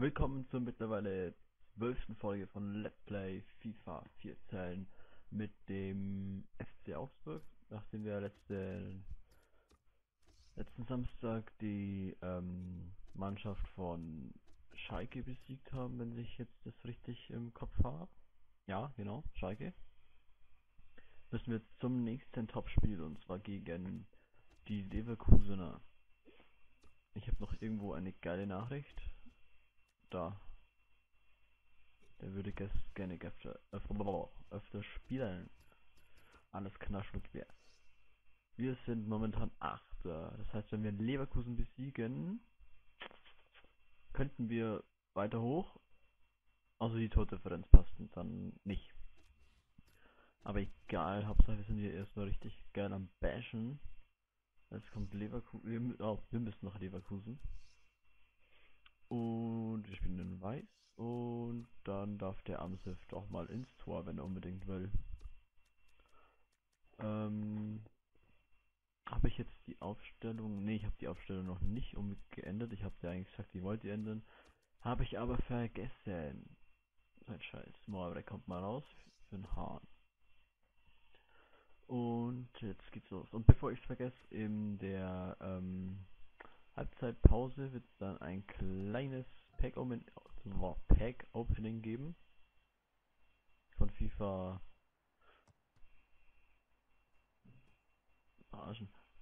Willkommen zur mittlerweile zwölften Folge von Let's Play FIFA 14 mit dem FC Augsburg, nachdem wir letzte, letzten Samstag die ähm, Mannschaft von Schalke besiegt haben, wenn ich jetzt das richtig im Kopf habe. Ja, genau, Schalke. Müssen wir jetzt zum nächsten Topspiel und zwar gegen die Leverkusener. Ich habe noch irgendwo eine geile Nachricht. Da. Der würde gerne öfter, öfter, öfter spielen. Alles knaschig wäre. Wir sind momentan Achter. Das heißt, wenn wir Leverkusen besiegen, könnten wir weiter hoch. Also die Tordifferenz passt dann nicht. Aber egal, Hauptsache wir sind hier erstmal richtig geil am Bashen. Jetzt kommt Leverkusen. Oh, wir müssen nach Leverkusen. Und wir spielen in Weiß. Und dann darf der Amsift auch mal ins Tor, wenn er unbedingt will. Ähm, habe ich jetzt die Aufstellung? Ne, ich habe die Aufstellung noch nicht umgeändert. Ich habe ja eigentlich gesagt, ich wollte die ändern. Habe ich aber vergessen. Sein Scheiß. Moabek kommt mal raus für den Hahn. Und jetzt geht's los. Und bevor ich es vergesse, in der ähm, Halbzeitpause wird es dann ein kleines Pack, -Open oh, Pack Opening geben. Von FIFA.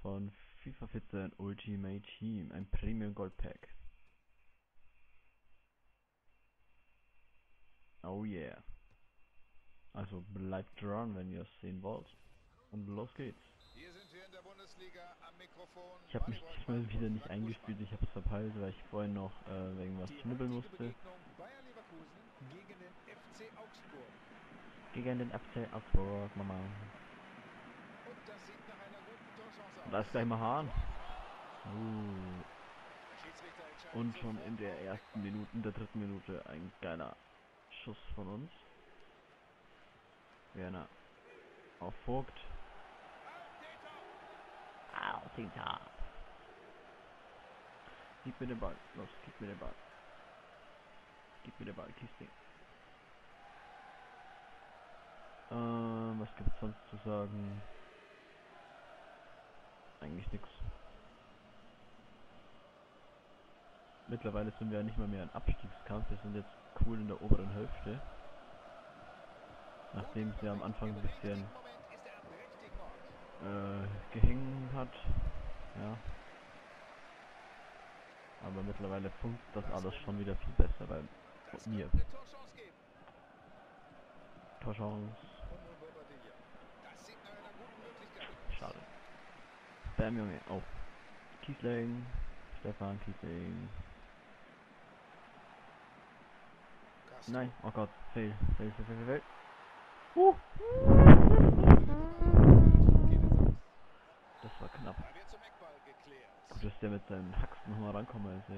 Von FIFA 14 Ultimate Team. Ein Premium Gold Pack. Oh yeah. Also bleibt dran, wenn ihr es sehen wollt. Und los geht's. Ich habe mich diesmal wieder nicht eingespielt, ich habe es verpeilt, weil ich vorhin noch äh, wegen was schnibbeln musste. Gegen den FC Augsburg, Mama. Und da ist gleich mal Hahn. Uh. Und schon in der ersten Minute, in der dritten Minute ein geiler Schuss von uns. Werner auf Vogt. Alter. Gib mir den Ball. Los, gib mir den Ball. Gib mir den Ball, Kisting. Ähm, was gibt's sonst zu sagen? Eigentlich nichts. Mittlerweile sind wir ja nicht mal mehr ein Abstiegskampf, wir sind jetzt cool in der oberen Hälfte. Nachdem es am Anfang ein bisschen äh, gehängt hat. Ja. Aber mittlerweile funkt das alles schon wieder viel besser bei mir. Torchance. Schade. Bam, Junge. Oh. Kiesling. Stefan Kiesling. Nein, oh Gott. Fail. Fail, fail, fail, fail. Uh. war knapp. Dass der mit seinen Haxen nochmal rankommt, also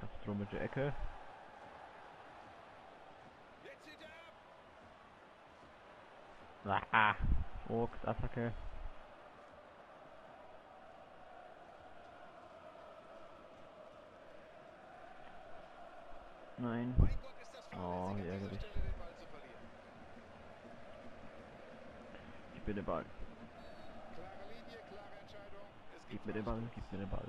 Castro mit der Ecke. Ah, Vogt, Attacke. Nein. Oh, wie ärgerlich. Ich bin der Ball. Gib mir den Ball, gib mir den Ball.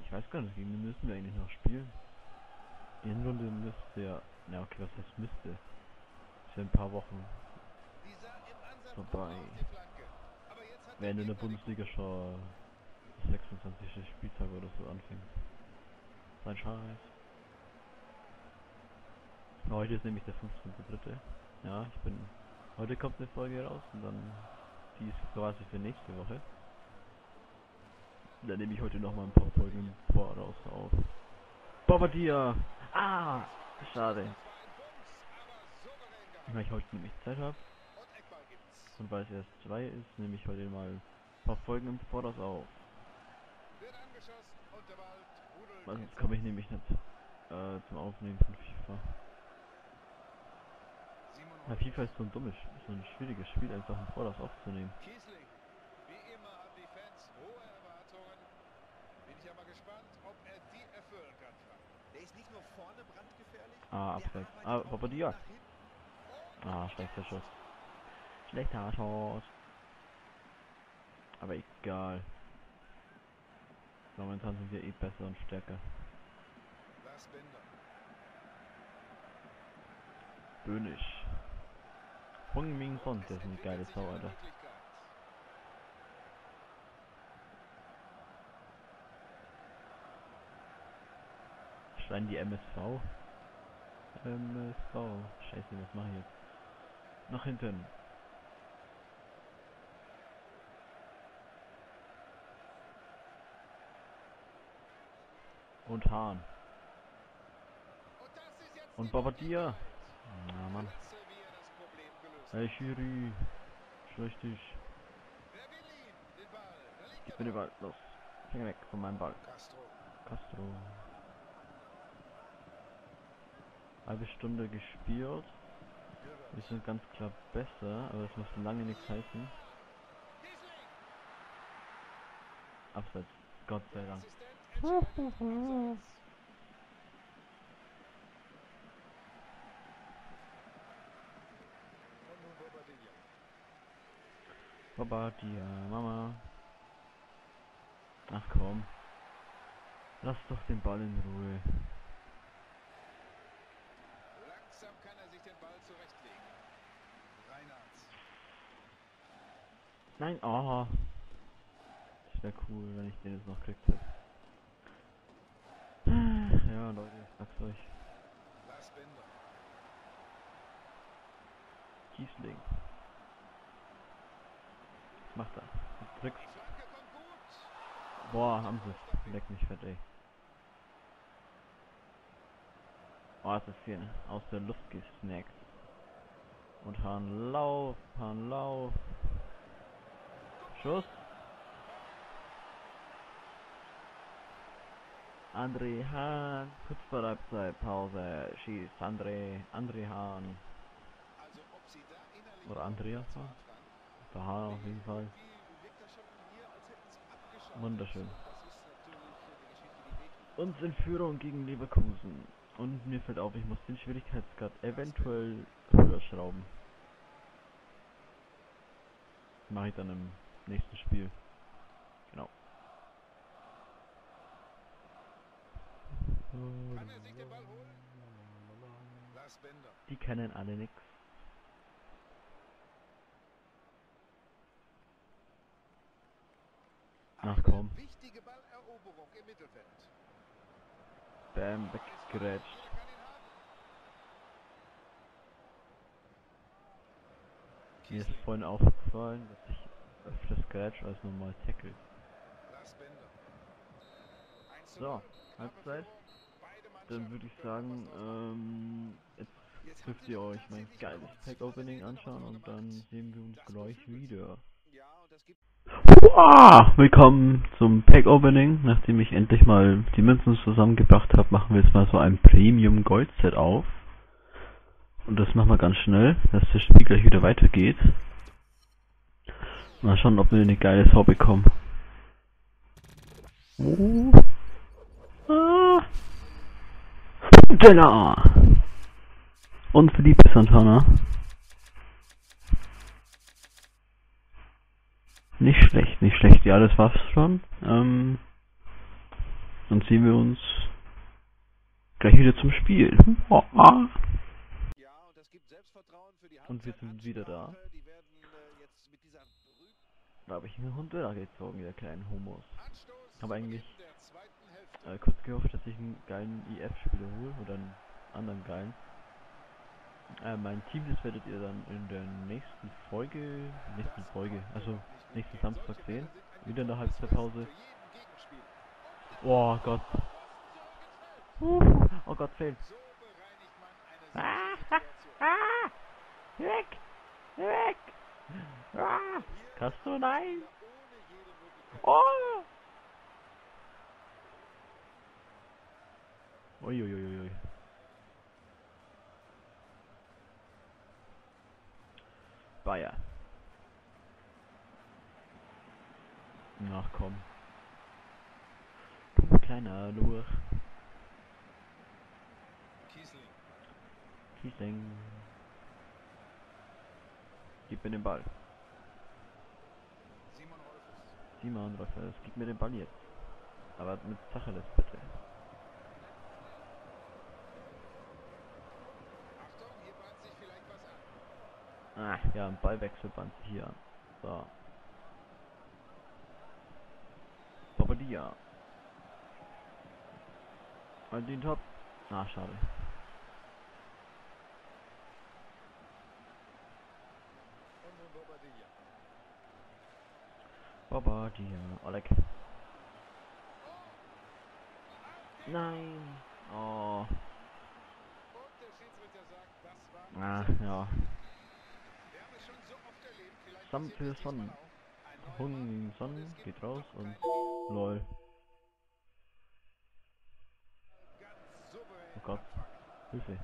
Ich weiß gar nicht, gegen wen müssen wir eigentlich noch spielen? Die Hinrunde müsste ja... Na okay, was heißt müsste? Ist ja ein paar Wochen vorbei. Wenn in der Bundesliga schon 26. Spieltag oder so anfängt. Sein Scheiß. Heute ist nämlich der 15.3. Ja, ich bin... Heute kommt eine Folge raus und dann die ist quasi für nächste Woche. Dann nehme ich heute noch mal ein paar Folgen voraus auf. Bobadilla! Ah! Schade. Weil ich heute nämlich Zeit habe. Und weil es erst zwei ist, nehme ich heute mal ein paar Folgen im Voraus auf. Sonst komme ich nämlich nicht äh, zum Aufnehmen von FIFA. Ja, FIFA ist so ein dummes, so ein schwieriges Spiel, einfach im Voraus aufzunehmen. Kiesling, wie immer haben die Fans hohe Erwartungen. Bin ich aber gespannt, ob er die erfüllt. ist nicht nur vorne brandgefährlich, Ah, der abseits. Ah, nach hinten. Ah, schlechter Schuss. Schlechter Schuss. Aber egal. Momentan sind wir eh besser und stärker. Bender. Böhnisch. Hung Ming Es der ist eine entwickelt geile sich Sau, eine Alter. Schreien die MSV? MSV. Scheiße, was mache ich jetzt? Nach hinten. Und Hahn. Und. Möglichkeit. Na Mann. Klasse, wie er das Problem gelöst hat. Hey Schiri. Schlecht dich. Will ihn? Den Ball. Los. Finger weg von meinem Ball. Castro. Castro. Halbe Stunde gespielt. Wir sind ganz klar besser, aber das muss lange nichts heißen. Abseits. Gott sei Dank. Papa, die äh, Mama. Ach komm. Lass doch den Ball in Ruhe. Langsam kann er sich den Ball zurechtlegen. Reinhardt. Nein, oh. Das wäre cool, wenn ich den jetzt noch kriegt hätte. Ja, Leute, ich sag's euch. Kiesling. Macht er? Gut. Boah, haben sie. Leck mich fett, ey. Oh, das ist hier aus der Luft gesnackt. Und Hahn Lauf, Hahn Lauf. Schuss. André Hahn, kurz vor der Halbzeitpause, schießt André, André Hahn. Also Oder Andreas Frank. Der auf jeden Fall. Wunderschön. Uns in Führung gegen Leverkusen. Und mir fällt auf, ich muss den Schwierigkeitsgrad eventuell höher schrauben. Mache ich dann im nächsten Spiel. Genau. Die kennen alle nix. Mittelfeld. Bam, weggerätscht. Mir ist vorhin aufgefallen, dass ich öfters scratch als normal tackle. Lars Bender. 1 zu So, 0. Knappe Halbzeit. Dann würde ich sagen, ähm, jetzt dürft ihr euch mein geiles Pack-Opening anschauen und dann sehen wir uns gleich wieder. Hurra! Willkommen zum Pack-Opening. Nachdem ich endlich mal die Münzen zusammengebracht habe, machen wir jetzt mal so ein Premium Gold Set auf. Und das machen wir ganz schnell, dass das Spiel gleich wieder weitergeht. Mal schauen, ob wir eine geile Sau bekommen. Oh. Ah. Della. Und Felipe Santana. Nicht schlecht, nicht schlecht. Ja, das war's schon. Ähm, dann sehen wir uns gleich wieder zum Spiel. Und wir sind wieder da. Da habe ich einen Hund wieder gezogen, der kleinen Homos. Zu eigentlich. Äh, kurz gehofft, dass ich einen geilen IF-Spieler hole oder einen anderen geilen. Äh, mein Team, das werdet ihr dann in der nächsten Folge, nächsten Folge, also nächsten Samstag sehen. Wieder in der Halbzeitpause. Oh Gott. Uh, oh Gott, eine Ah, Situation. ah, weg, weg. Ah, Castro, nein. Oh. Uiuiuiui. Bayer. Ach komm. Du kleiner Lurch. Schießen. Gib mir den Ball. Simon Rolfes. Simon Raffels, gib mir den Ball jetzt. Aber mit Zacheles bitte. Achtung, hier bahnt sich vielleicht was an. Ah, ja, ein Ballwechsel band sich hier an. So. Bobadilla. An den Top. Ah, schade. Und. Bobadilla. Oleg. Nein. Oh. Und Ah, ja. Sam für Son. Hung Son und geht raus und. Lol. Oh Gott. Hilfe.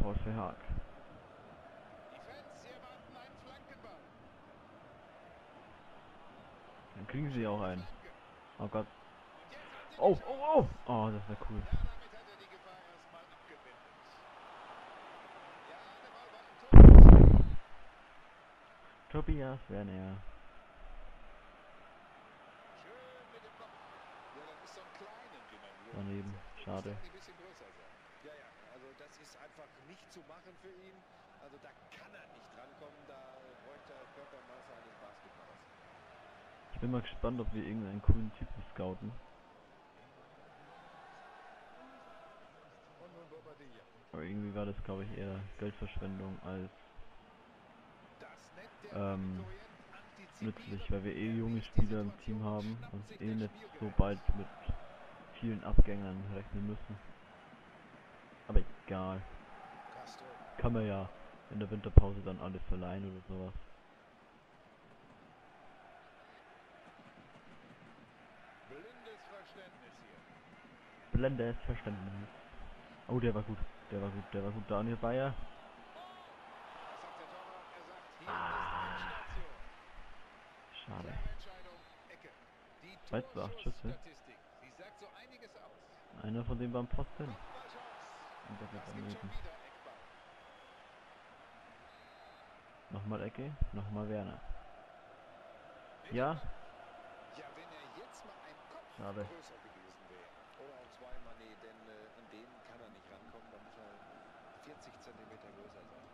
Paul Verhaag. Dann kriegen sie auch einen. Oh Gott. Oh, oh, oh. Oh, das wäre cool. Ja, damit hat er die Gefahr erstmal abgewendet. Ja, der Ball war im Tor. Tobias Werner. Schön mit dem Kopf. Ja, das ist so ein kleinen, wie man hier Daneben. Schade. Ja, ja, also das ist einfach nicht zu machen für ihn. Also da kann er nicht rankommen, da bräuchte er Körpermaße eines Basketballers. Ich bin mal gespannt, ob wir irgendeinen coolen Typen scouten. Aber irgendwie war das, glaube ich, eher Geldverschwendung als Ähm, nützlich, weil wir eh junge Spieler im Team haben und eh nicht so bald mit vielen Abgängern rechnen müssen. Aber egal. Kann man ja in der Winterpause dann alle verleihen oder sowas. Blindes Verständnis hier. Blendes Verständnis. Oh, der war gut. Der war gut. Der war gut. Daniel Bayer. 2 zu 8 Schüsse. Einer von denen war am Posten. Und der wird daneben. Nochmal Ecke, nochmal Werner. Ja. Schade. Schade. Oder auch zweimal nee, denn an denen kann er nicht rankommen, dann muss er 40 cm größer sein.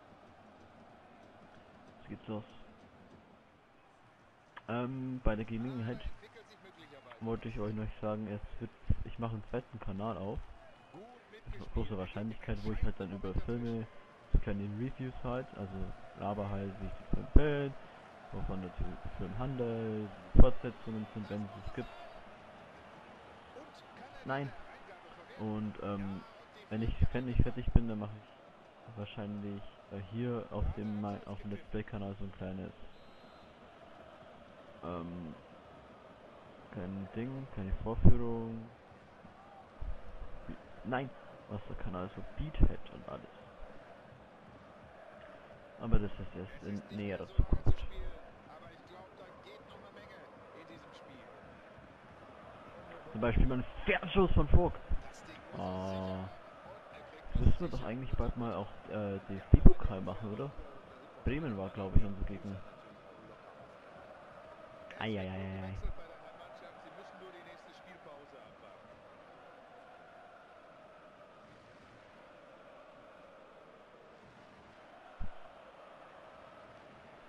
Jetzt geht's los. Ähm, bei der Gelegenheit wollte ich euch noch sagen, es wird, ich mache einen zweiten Kanal auf. Mit großer Wahrscheinlichkeit, wo ich halt dann über Filme, so kleine Reviews halt, also laber halt, wie ich den Film bin, wovon der Film handelt, Fortsetzungen sind, wenn es es gibt. Nein. Und ähm, die wenn ich, wenn fertig bin, dann mache ich wahrscheinlich äh, hier auf dem auf dem Let's Play Kanal so ein kleines ähm, kein Ding, keine Vorführung. Nein, was der Kanal so Beathead und alles. Aber das ist Es in näherer Zukunft. Zum Beispiel mein Fernschuss von Vogt. Ah. es müssen wir doch eigentlich bald mal auch äh, DFB-Pokal machen, oder? Bremen war, glaube ich, unser Gegner. Eieieiei Heimmannschaft. Sie müssen nur die nächste Spielpause abwarten.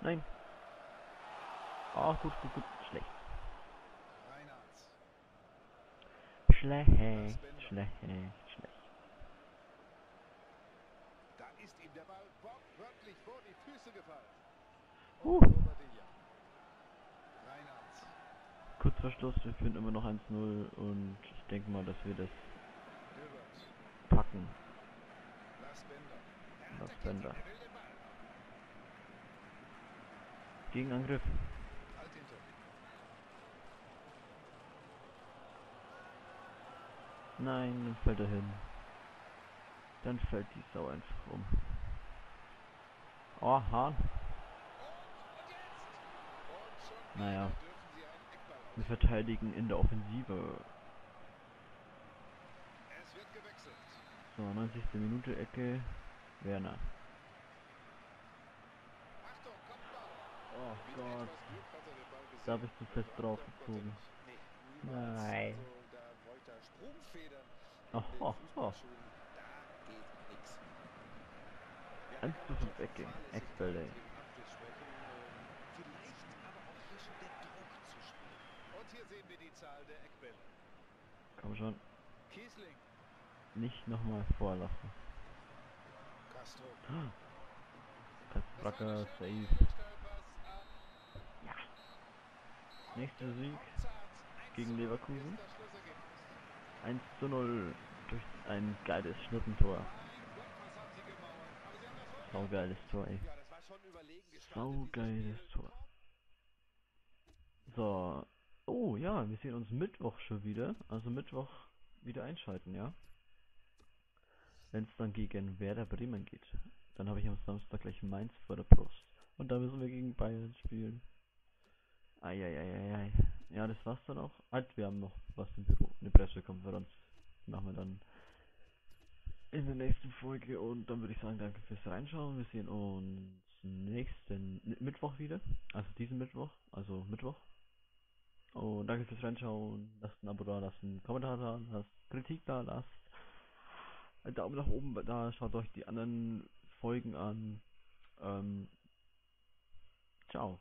Nein. Ah, gut, gut, gut. Schlecht. Reinhardt. Schlecht, schlecht, schlecht. Da ist ihm der Ball wortwörtlich vor die Füße gefallen. Huh. Kurz vor Schluss, wir führen immer noch 1-0 und ich denke mal, dass wir das packen. Lars Bender. Er Lars attackiert Bender. ihn, er will den Ball. Gegenangriff. Nein, dann fällt er hin. Dann fällt die Sau einfach um. Oh, Hahn. Naja. Wir verteidigen in der Offensive. So, 90. Minute Ecke. Werner. Achtung, Kopfball. Oh Mit Gott. etwas Glück hat er den Ball gesehen. Da bist du fest und draufgezogen. Nee, niemals. Nein. Also, da wollte er Sprungfedern in Oh, oh, oh. Fußballschuhen. Da Eins er zu Ecke. aber auch hier schon der Druck zu spät. Und der Eckbälle. Komm schon. Kiesling. Nicht nochmal vorlassen. Castro. Schöne safe. Steilpass an- Ja. Nächster Sieg Mozart. 1 gegen zu 0 Leverkusen. ist das Schlussergebnis. 1 zu 0 durch ein geiles Schnittentor. Erfolg. Saugeiles Tor, ey. Saugeiles. Tor. So. Oh ja, wir sehen uns Mittwoch schon wieder. Also Mittwoch wieder einschalten, ja? Wenn es dann gegen Werder Bremen geht. Dann habe ich am Samstag gleich Mainz vor der Brust. Und da müssen wir gegen Bayern spielen. Eieieiei. Ja, das war's dann auch. Halt, wir haben noch was im Büro. Eine Pressekonferenz. Machen wir dann in der nächsten Folge. Und dann würde ich sagen, danke fürs Reinschauen. Wir sehen uns nächsten Mi- Mittwoch wieder. Also diesen Mittwoch. Also Mittwoch. Und danke fürs Reinschauen. Lasst ein Abo da, lasst einen Kommentar da, lasst Kritik da, lasst einen Daumen nach oben da. Schaut euch die anderen Folgen an. Ähm, ciao.